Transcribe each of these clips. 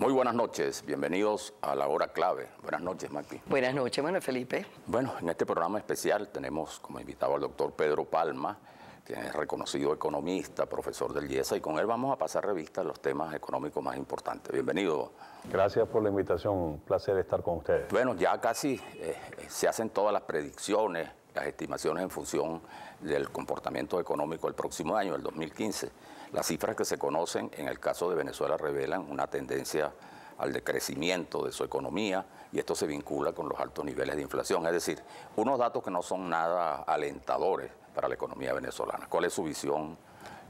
Muy buenas noches, bienvenidos a la hora clave. Buenas noches, Maki. Buenas noches, Manuel Felipe. Bueno, en este programa especial tenemos como invitado al doctor Pedro Palma, quien es reconocido economista, profesor del IESA, y con él vamos a pasar revista a los temas económicos más importantes. Bienvenido. Gracias por la invitación, un placer estar con ustedes. Bueno, ya casi eh, se hacen todas las predicciones, las estimaciones en función del comportamiento económico del próximo año, el 2015. Las cifras que se conocen en el caso de Venezuela revelan una tendencia al decrecimiento de su economía y esto se vincula con los altos niveles de inflación. Es decir, unos datos que no son nada alentadores para la economía venezolana. ¿Cuál es su visión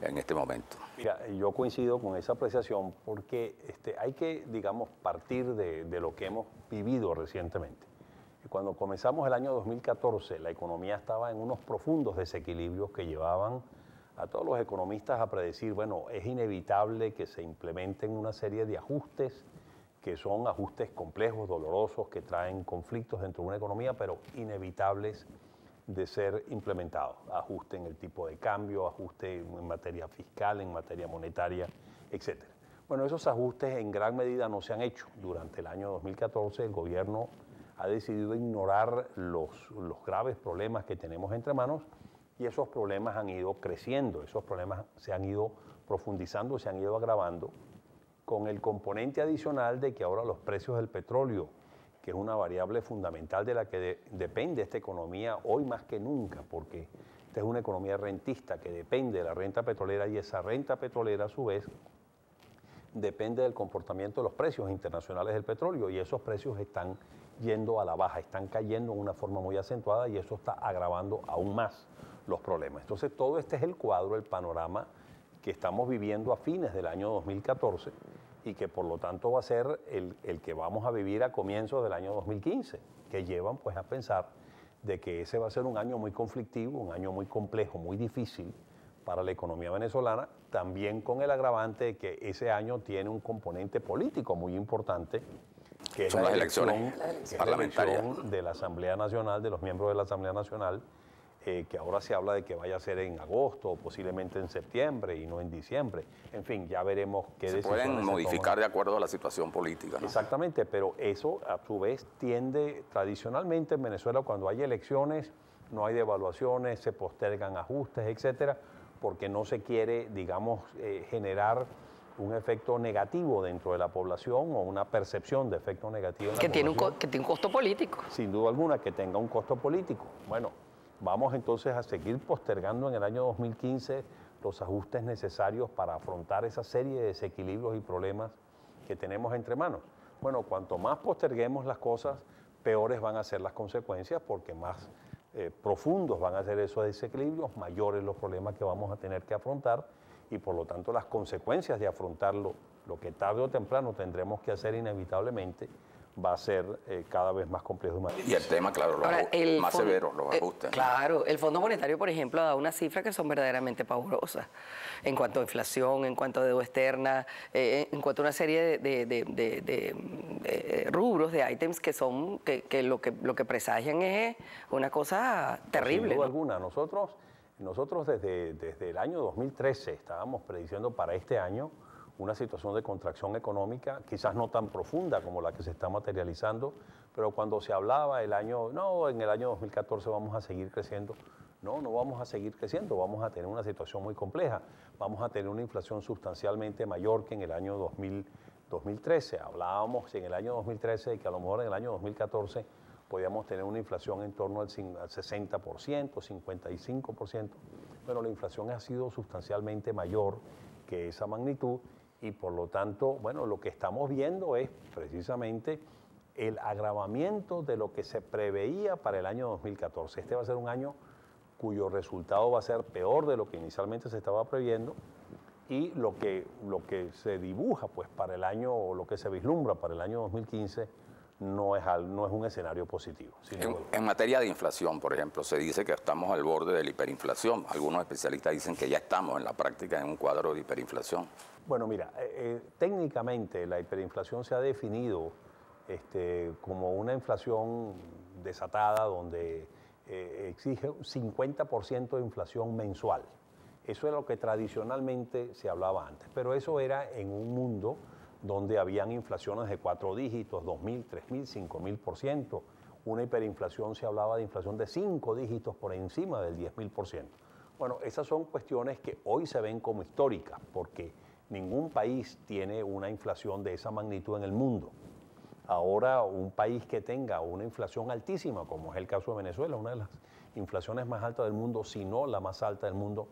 en este momento? Mira, yo coincido con esa apreciación porque este, hay que, digamos, partir de, de lo que hemos vivido recientemente. Cuando comenzamos el año 2014, la economía estaba en unos profundos desequilibrios que llevaban a todos los economistas a predecir, bueno, es inevitable que se implementen una serie de ajustes que son ajustes complejos, dolorosos, que traen conflictos dentro de una economía, pero inevitables de ser implementados. Ajuste en el tipo de cambio, ajuste en materia fiscal, en materia monetaria, etc. Bueno, esos ajustes en gran medida no se han hecho. Durante el año 2014 el gobierno ha decidido ignorar los, graves problemas que tenemos entre manos y esos problemas han ido creciendo, esos problemas se han ido profundizando, se han ido agravando, con el componente adicional de que ahora los precios del petróleo, que es una variable fundamental de la que de, depende esta economía hoy más que nunca, porque esta es una economía rentista que depende de la renta petrolera y esa renta petrolera a su vez depende del comportamiento de los precios internacionales del petróleo y esos precios están yendo a la baja, están cayendo en una forma muy acentuada y eso está agravando aún más los problemas. Entonces todo este es el cuadro, el panorama que estamos viviendo a fines del año 2014 y que por lo tanto va a ser el, el, que vamos a vivir a comienzos del año 2015, que llevan pues a pensar de que ese va a ser un año muy conflictivo, un año muy complejo, muy difícil para la economía venezolana, también con el agravante de que ese año tiene un componente político muy importante, que es Son la las elección, elecciones es la parlamentarias. elección de la Asamblea Nacional, de los miembros de la Asamblea Nacional, eh, que ahora se habla de que vaya a ser en agosto o posiblemente en septiembre y no en diciembre. En fin, ya veremos qué Se pueden modificar de acuerdo a la situación política. ¿no? Exactamente, pero eso a su vez tiende tradicionalmente en Venezuela cuando hay elecciones, no hay devaluaciones, se postergan ajustes, etcétera, porque no se quiere, digamos, eh, generar un efecto negativo dentro de la población o una percepción de efecto negativo en la Que tiene, un, población que tiene un costo político. sin duda alguna que tenga un costo político. Bueno, vamos entonces a seguir postergando en el año 2015 los ajustes necesarios para afrontar esa serie de desequilibrios y problemas que tenemos entre manos. Bueno, cuanto más posterguemos las cosas, peores van a ser las consecuencias porque más eh, profundos van a ser esos desequilibrios, mayores los problemas que vamos a tener que afrontar y por lo tanto las consecuencias de afrontarlo, lo que tarde o temprano tendremos que hacer inevitablemente, va a ser eh, cada vez más complejo y más Y el tema, claro, los Ahora, el más fondo- severos, los eh, ajustes. ¿no? claro, el Fondo Monetario, por ejemplo, ha dado unas cifras que son verdaderamente pavorosas en cuanto a inflación, en cuanto a deuda externa, eh, en cuanto a una serie de, de- de- de- de- de rubros, de ítems que son, que, que lo que lo que presagian es una cosa terrible. Sin duda ¿no? alguna. Nosotros, nosotros desde, desde el año 2013 estábamos prediciendo para este año una situación de contracción económica, quizás no tan profunda como la que se está materializando, pero cuando se hablaba el año, no, en el año 2014 vamos a seguir creciendo, no, no vamos a seguir creciendo, vamos a tener una situación muy compleja, vamos a tener una inflación sustancialmente mayor que en el año 2000, 2013. Hablábamos en el año 2013 de que a lo mejor en el año 2014 podíamos tener una inflación en torno al cin- al 60%, 55%, pero la inflación ha sido sustancialmente mayor que esa magnitud y por lo tanto, bueno, lo que estamos viendo es precisamente el agravamiento de lo que se preveía para el año 2014. Este va a ser un año cuyo resultado va a ser peor de lo que inicialmente se estaba previendo y lo que, lo que se dibuja pues para el año o lo que se vislumbra para el año 2015 no es, no es un escenario positivo. en materia de inflación, por ejemplo, se dice que estamos al borde de la hiperinflación. Algunos especialistas dicen que ya estamos en la práctica en un cuadro de hiperinflación. Bueno, mira, eh, eh, técnicamente la hiperinflación se ha definido este, como una inflación desatada donde eh, exige un 50% de inflación mensual. Eso es lo que tradicionalmente se hablaba antes, pero eso era en un mundo donde habían inflaciones de cuatro dígitos, 2.000, 3.000, 5.000%. Una hiperinflación se hablaba de inflación de cinco dígitos por encima del 10.000%. Bueno, esas son cuestiones que hoy se ven como históricas, porque ningún país tiene una inflación de esa magnitud en el mundo. Ahora, un país que tenga una inflación altísima, como es el caso de Venezuela, una de las inflaciones más altas del mundo, si no la más alta del mundo,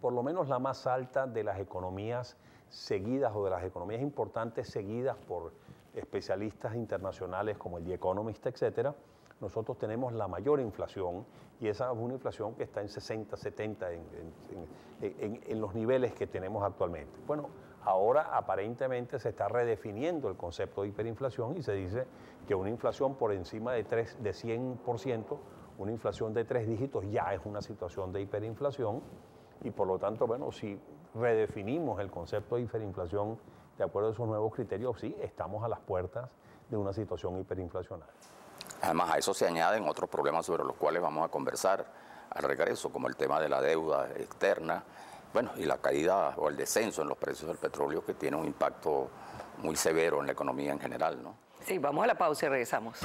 por lo menos la más alta de las economías seguidas o de las economías importantes seguidas por especialistas internacionales como el The Economist, etcétera, nosotros tenemos la mayor inflación y esa es una inflación que está en 60, 70, en, los niveles que tenemos actualmente. Bueno, ahora aparentemente se está redefiniendo el concepto de hiperinflación y se dice que una inflación por encima de, 3, de 100%, una inflación de tres dígitos ya es una situación de hiperinflación y por lo tanto, bueno, si redefinimos el concepto de hiperinflación de acuerdo a esos nuevos criterios, sí, estamos a las puertas de una situación hiperinflacionaria. Además, a eso se añaden otros problemas sobre los cuales vamos a conversar al regreso, como el tema de la deuda externa, bueno, y la caída o el descenso en los precios del petróleo que tiene un impacto muy severo en la economía en general, ¿no? Sí, vamos a la pausa y regresamos.